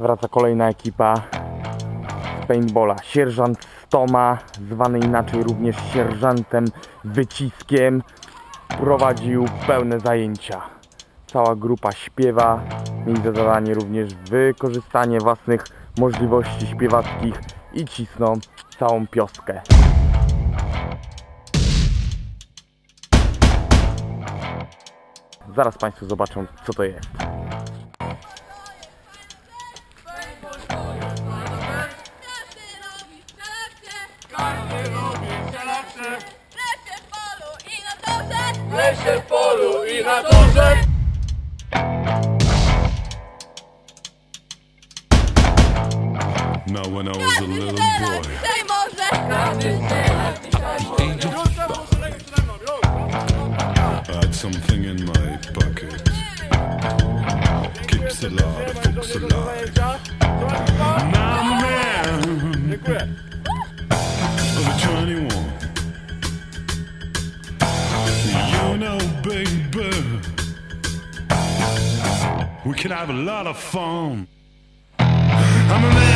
Wraca kolejna ekipa z paintballa. Sierżant Stoma, zwany inaczej również sierżantem Wyciskiem, prowadził pełne zajęcia. Cała grupa śpiewa. Mieli za zadanie również wykorzystanie własnych możliwości śpiewackich i cisną całą pioskę. Zaraz Państwo zobaczą, co to jest. Now, when I was a little boy, Tej może Każdy strzela dzisiaj I had something in my pocket. Keeps a lot of folks alive. I'm man of 21. You know, baby, we can have a lot of fun. I'm a man.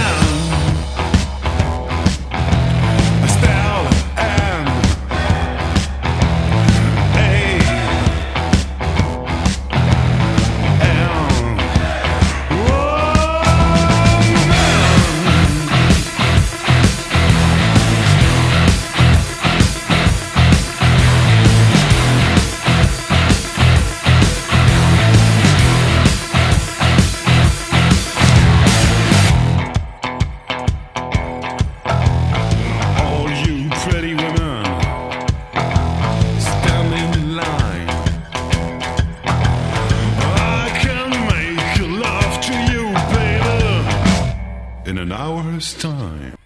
In an hour's time.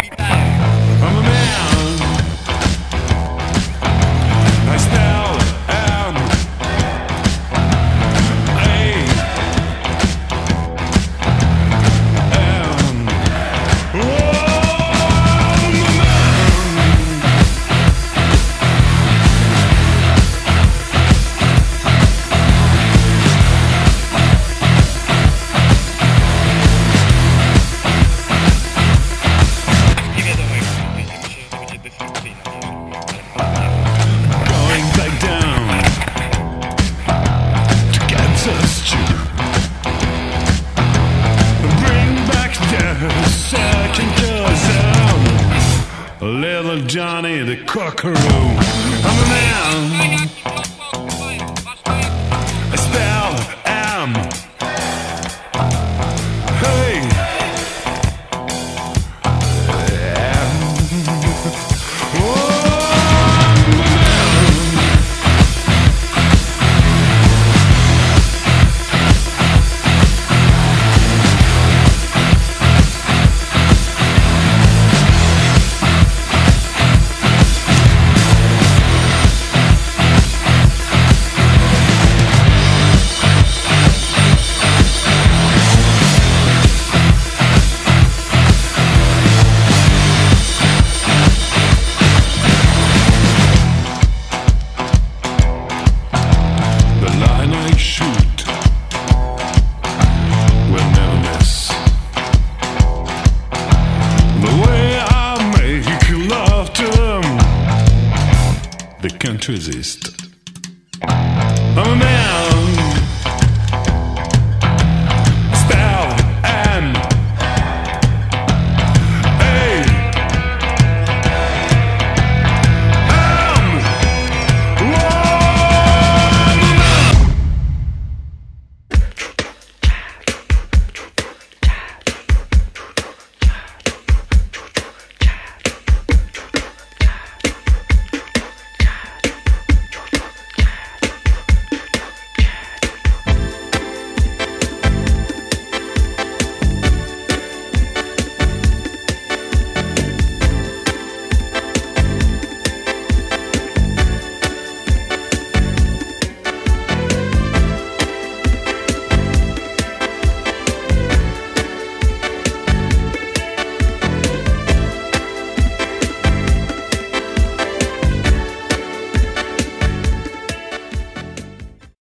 Witają! Little Johnny the Cockaroo I'm a man I make